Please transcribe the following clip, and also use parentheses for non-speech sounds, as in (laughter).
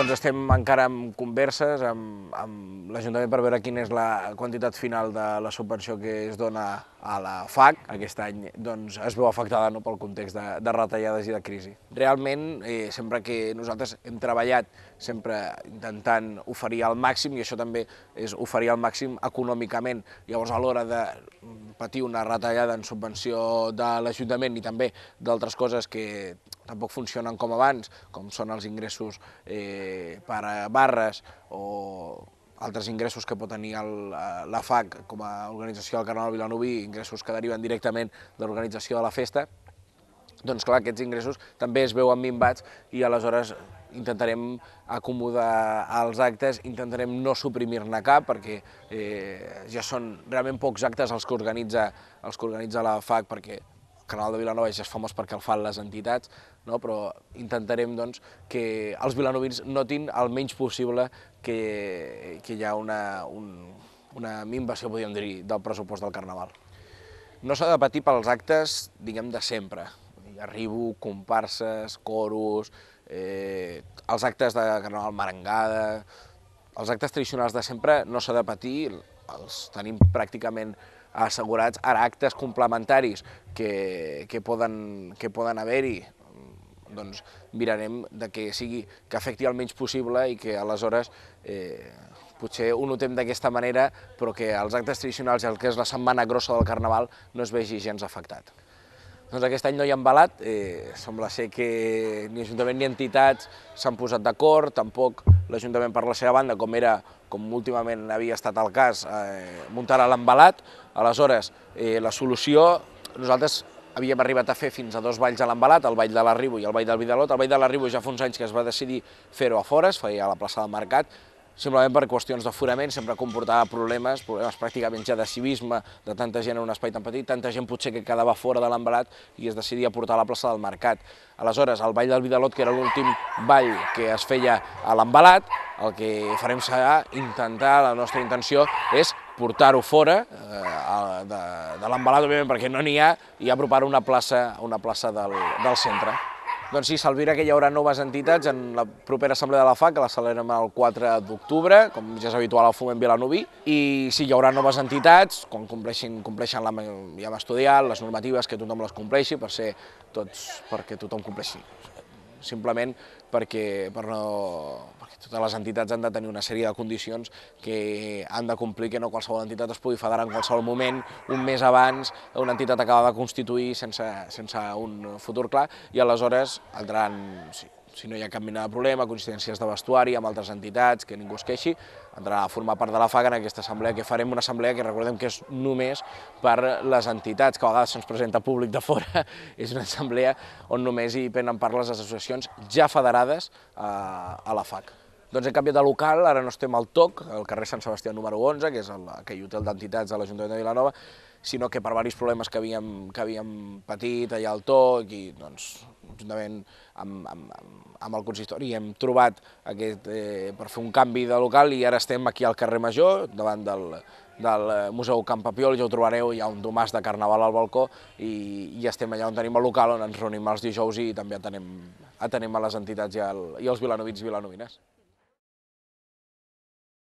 Doncs estem encara en converses amb, amb l'Ajuntament per veure quina és la quantitat final de la subvenció que es dona a la FAC. Aquest any doncs, es veu afectada no, pel context de, de retallades i de crisi. Realment, eh, sempre que nosaltres hem treballat sempre intentant oferir el màxim, i això també és oferir el màxim econòmicament. Llavors, a l'hora de patir una retallada en subvenció de l'Ajuntament i també d'altres coses que tampoc funcionen com abans, com són els ingressos eh, per a barres o altres ingressos que pot tenir el, la FAC com a organització del Carnaval Vilanoví, ingressos que deriven directament de l'organització de la festa, doncs clar, aquests ingressos també es veuen minvats i aleshores intentarem acomodar els actes, intentarem no suprimir-ne cap perquè eh, ja són realment pocs actes els que organitza, els que organitza la FAC perquè Canal de Vilanova ja és famós perquè el fan les entitats, no? però intentarem doncs, que els vilanovins notin el menys possible que, que hi ha una, un, una minvació, podríem dir del pressupost del Carnaval. No s'ha de patir pels actes, diguem, de sempre. Arribo, comparses, coros, eh, els actes de Carnaval Marangada, els actes tradicionals de sempre no s'ha de patir, els tenim pràcticament assegurats. Ara, actes complementaris que, que poden, que poden haver-hi, doncs mirarem de que sigui que afecti el menys possible i que aleshores eh, potser ho notem d'aquesta manera, però que els actes tradicionals i el que és la setmana grossa del Carnaval no es vegi gens afectat. Doncs aquest any no hi ha embalat, eh, sembla ser que ni Ajuntament ni entitats s'han posat d'acord, tampoc l'Ajuntament per la seva banda, com era com últimament havia estat el cas, eh, muntarà l'embalat. Aleshores, eh, la solució, nosaltres havíem arribat a fer fins a dos balls a l'embalat, el ball de l'Arribo i el ball del Vidalot. El ball de l'Arribo ja fa uns anys que es va decidir fer-ho a fora, es feia a la plaça del Mercat, simplement per qüestions d'aforament, sempre comportava problemes, problemes pràcticament ja de civisme, de tanta gent en un espai tan petit, tanta gent potser que quedava fora de l'embalat i es decidia portar a la plaça del Mercat. Aleshores, el Ball del Vidalot, que era l'últim ball que es feia a l'embalat, el que farem serà intentar, la nostra intenció és portar-ho fora eh, de, de l'embalat, òbviament, perquè no n'hi ha, i apropar una plaça, una plaça del, del centre. Doncs sí, s'alvira que hi haurà noves entitats en la propera assemblea de la FAC, que la celebrem el 4 d'octubre, com ja és habitual al Foment Vilanoví, i sí, hi haurà noves entitats, quan compleixin, compleixen la, ja hem estudiat, les normatives, que tothom les compleixi, per ser tots, perquè tothom compleixi simplement perquè, per no, perquè totes les entitats han de tenir una sèrie de condicions que han de complir, que no qualsevol entitat es pugui federar en qualsevol moment, un mes abans, una entitat acaba de constituir sense, sense un futur clar, i aleshores entraran, sí, si no hi ha cap mena de problema, coincidències de vestuari amb altres entitats, que ningú es queixi, entrarà a formar part de la FAG en aquesta assemblea, que farem una assemblea que recordem que és només per les entitats, que a vegades se'ns presenta públic de fora, (laughs) és una assemblea on només hi prenen part les associacions ja federades a, a la FAC. Doncs hem canviat de local, ara no estem al TOC, al carrer Sant Sebastià número 11, que és el, aquell hotel d'entitats de l'Ajuntament de Vilanova, sinó que per varis problemes que havíem, que havíem patit allà al TOC i doncs, juntament amb, amb, amb el consistori hem trobat aquest, eh, per fer un canvi de local i ara estem aquí al carrer Major, davant del, del Museu Camp Papiol, ja ho trobareu, hi ha un domàs de carnaval al balcó i, i estem allà on tenim el local on ens reunim els dijous i també atenem, atenem a les entitats i, i els vilanovits i vilanovines.